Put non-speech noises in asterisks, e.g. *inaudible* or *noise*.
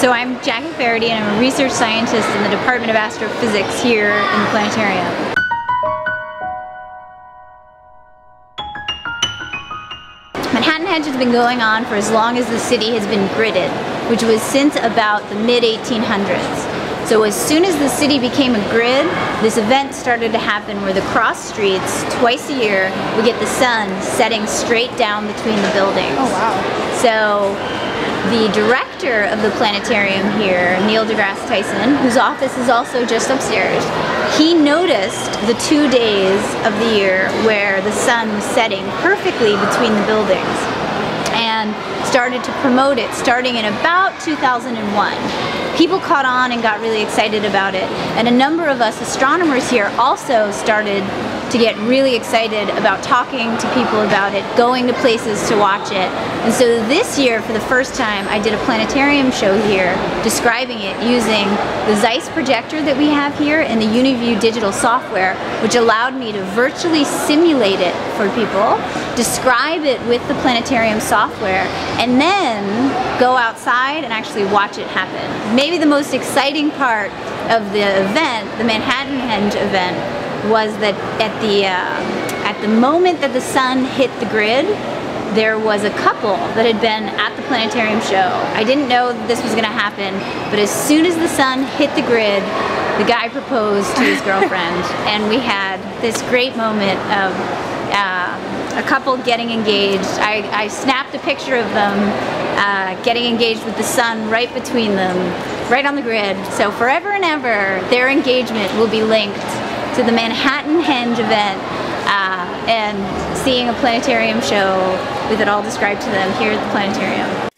So I'm Jackie Faherty and I'm a research scientist in the Department of Astrophysics here in the planetarium. Manhattan Henge has been going on for as long as the city has been gridded, which was since about the mid-1800s. So as soon as the city became a grid, this event started to happen where the cross streets, twice a year, we get the sun setting straight down between the buildings. Oh wow. So the director of the planetarium here, Neil deGrasse Tyson, whose office is also just upstairs, he noticed the two days of the year where the sun was setting perfectly between the buildings and started to promote it starting in about 2001. People caught on and got really excited about it and a number of us astronomers here also started to get really excited about talking to people about it, going to places to watch it. And so this year, for the first time, I did a planetarium show here describing it using the Zeiss projector that we have here and the UniView digital software, which allowed me to virtually simulate it for people, describe it with the planetarium software, and then go outside and actually watch it happen. Maybe the most exciting part of the event, the Manhattan Henge event, was that at the uh, at the moment that the sun hit the grid, there was a couple that had been at the planetarium show. I didn't know this was going to happen, but as soon as the sun hit the grid, the guy proposed to his *laughs* girlfriend, and we had this great moment of uh, a couple getting engaged. I, I, snapped a picture of them uh, getting engaged with the sun right between them, right on the grid. So forever and ever, their engagement will be linked to the Manhattan Henge event uh, and seeing a planetarium show with it all described to them here at the planetarium.